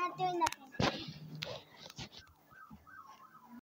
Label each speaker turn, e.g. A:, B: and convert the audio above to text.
A: not doing nothing.